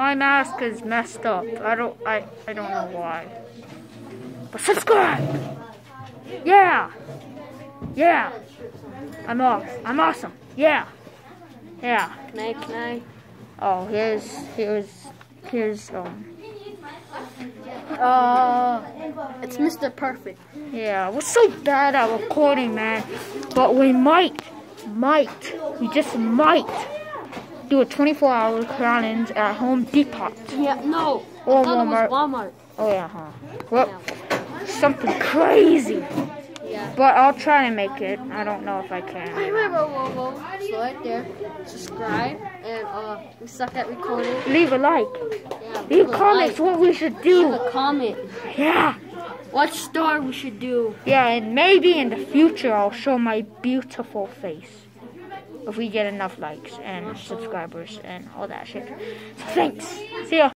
My mask is messed up. I don't I, I don't know why. But subscribe! Yeah! Yeah! I'm off. I'm awesome. Yeah. Yeah. Can I, can I? Oh, here's here's here's um uh It's Mr. Perfect. yeah, we're so bad at recording, man. But we might, might, we just might do a 24-hour challenge at Home Depot. Yeah, no. Or I Walmart. Walmart. Oh yeah, huh? Well, something crazy. Yeah. But I'll try to make it. I don't know if I can. Whoa, whoa, whoa. So right there, subscribe, and uh, we suck at recording. Leave a like. Yeah, Leave comments like. what we should Leave do. a comment. Yeah. What star we should do? Yeah, and maybe in the future I'll show my beautiful face. If we get enough likes and subscribers and all that shit. Thanks. See ya.